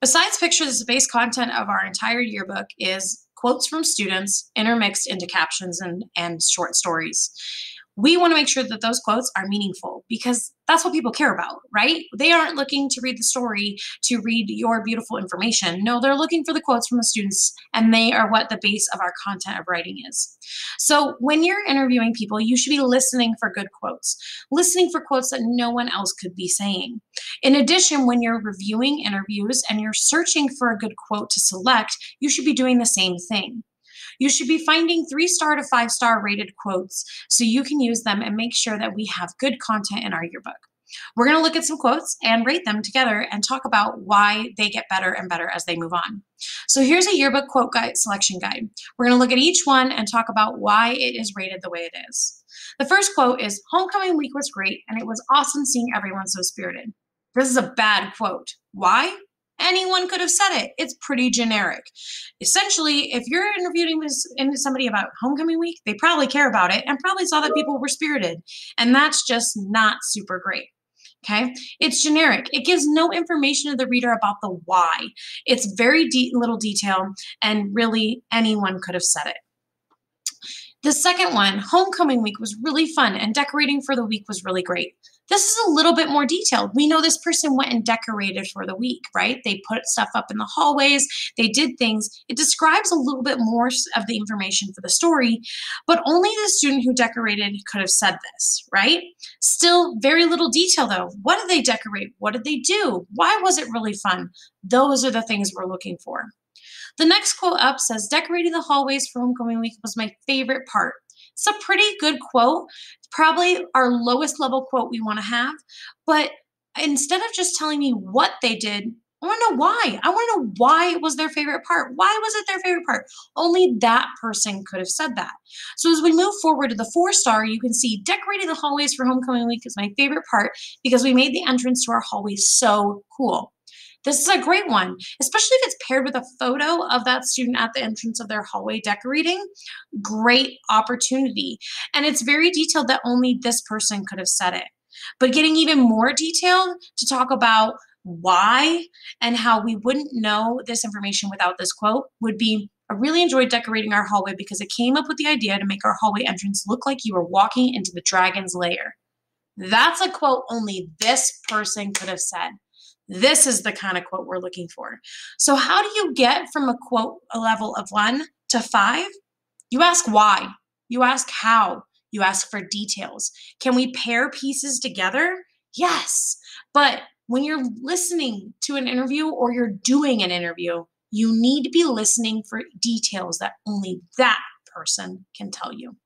Besides pictures, the base content of our entire yearbook is quotes from students intermixed into captions and, and short stories we want to make sure that those quotes are meaningful because that's what people care about, right? They aren't looking to read the story to read your beautiful information. No, they're looking for the quotes from the students, and they are what the base of our content of writing is. So when you're interviewing people, you should be listening for good quotes, listening for quotes that no one else could be saying. In addition, when you're reviewing interviews and you're searching for a good quote to select, you should be doing the same thing. You should be finding three star to five star rated quotes so you can use them and make sure that we have good content in our yearbook. We're going to look at some quotes and rate them together and talk about why they get better and better as they move on. So here's a yearbook quote guide selection guide. We're going to look at each one and talk about why it is rated the way it is. The first quote is Homecoming week was great and it was awesome seeing everyone so spirited. This is a bad quote. Why? Anyone could have said it. It's pretty generic. Essentially, if you're interviewing somebody about homecoming week, they probably care about it and probably saw that people were spirited. And that's just not super great. Okay, it's generic. It gives no information to the reader about the why. It's very little detail, and really anyone could have said it. The second one, homecoming week, was really fun, and decorating for the week was really great. This is a little bit more detailed. We know this person went and decorated for the week, right? They put stuff up in the hallways, they did things. It describes a little bit more of the information for the story, but only the student who decorated could have said this, right? Still, very little detail though. What did they decorate? What did they do? Why was it really fun? Those are the things we're looking for. The next quote up says, Decorating the hallways for homecoming week was my favorite part. It's a pretty good quote. It's probably our lowest level quote we want to have. But instead of just telling me what they did, I want to know why. I want to know why it was their favorite part. Why was it their favorite part? Only that person could have said that. So as we move forward to the four star, you can see decorating the hallways for homecoming week is my favorite part because we made the entrance to our hallways so cool. This is a great one, especially if it's paired with a photo of that student at the entrance of their hallway decorating. Great opportunity. And it's very detailed that only this person could have said it. But getting even more detailed to talk about why and how we wouldn't know this information without this quote would be I really enjoyed decorating our hallway because it came up with the idea to make our hallway entrance look like you were walking into the dragon's lair. That's a quote only this person could have said. This is the kind of quote we're looking for. So, how do you get from a quote a level of one to five? You ask why, you ask how, you ask for details. Can we pair pieces together? Yes. But when you're listening to an interview or you're doing an interview, you need to be listening for details that only that person can tell you.